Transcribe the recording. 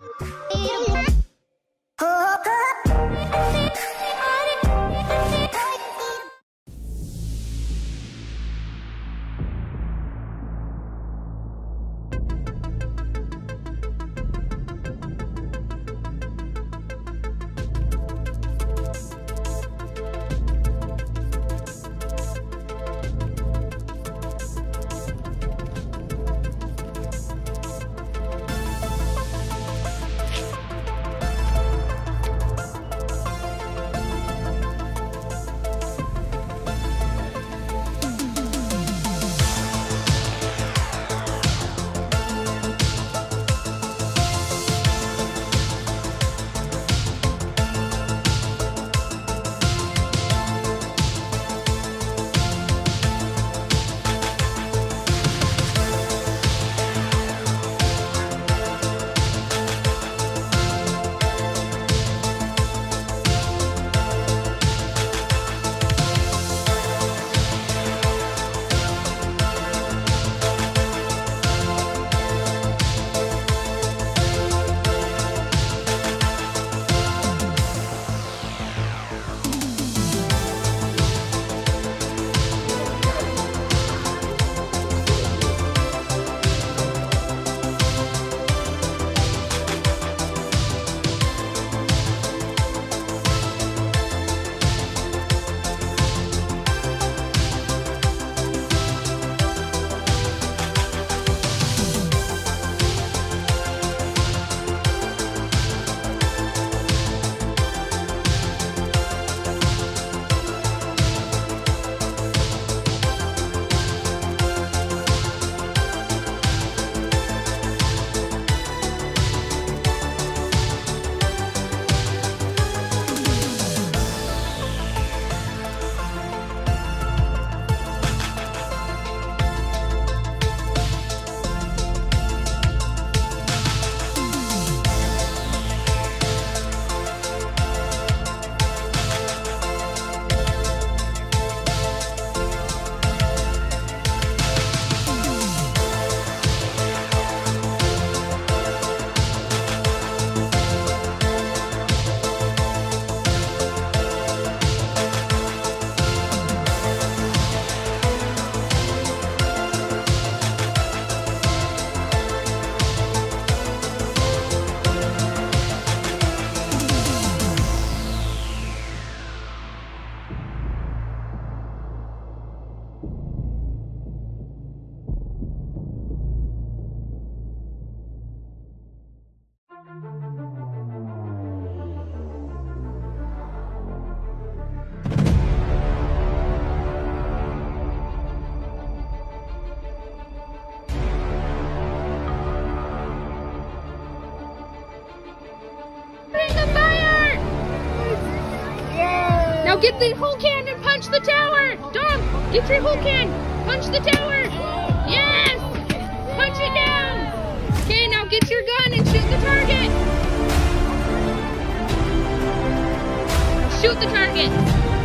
Eu get the whole can and punch the tower. Dom, get your whole can. Punch the tower. Yes. Punch it down. Okay, now get your gun and shoot the target. Shoot the target.